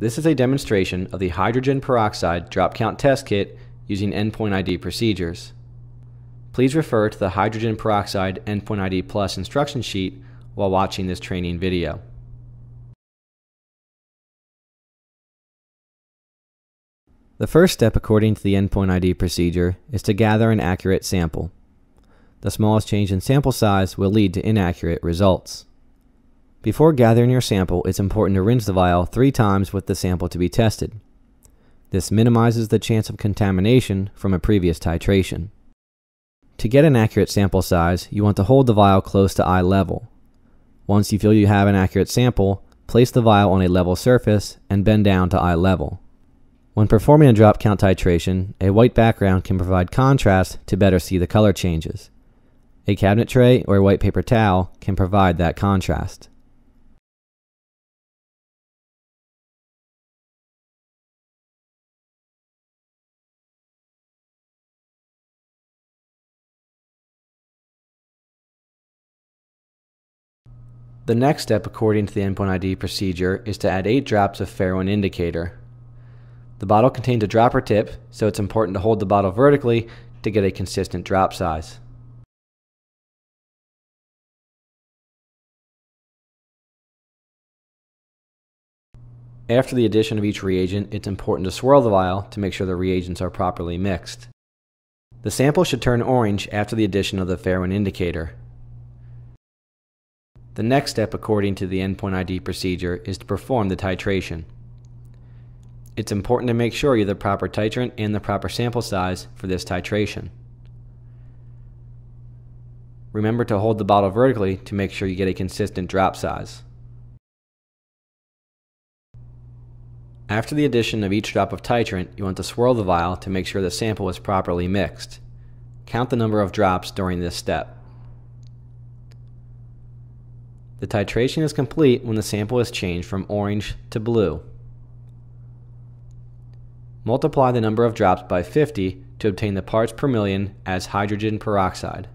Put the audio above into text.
This is a demonstration of the hydrogen peroxide drop count test kit using endpoint ID procedures. Please refer to the hydrogen peroxide endpoint ID plus instruction sheet while watching this training video. The first step according to the endpoint ID procedure is to gather an accurate sample. The smallest change in sample size will lead to inaccurate results. Before gathering your sample, it's important to rinse the vial three times with the sample to be tested. This minimizes the chance of contamination from a previous titration. To get an accurate sample size, you want to hold the vial close to eye level. Once you feel you have an accurate sample, place the vial on a level surface and bend down to eye level. When performing a drop count titration, a white background can provide contrast to better see the color changes. A cabinet tray or a white paper towel can provide that contrast. The next step according to the endpoint ID procedure is to add 8 drops of ferroin indicator. The bottle contains a dropper tip, so it's important to hold the bottle vertically to get a consistent drop size. After the addition of each reagent, it's important to swirl the vial to make sure the reagents are properly mixed. The sample should turn orange after the addition of the ferroin indicator. The next step according to the endpoint ID procedure is to perform the titration. It's important to make sure you have the proper titrant and the proper sample size for this titration. Remember to hold the bottle vertically to make sure you get a consistent drop size. After the addition of each drop of titrant, you want to swirl the vial to make sure the sample is properly mixed. Count the number of drops during this step. The titration is complete when the sample is changed from orange to blue. Multiply the number of drops by 50 to obtain the parts per million as hydrogen peroxide.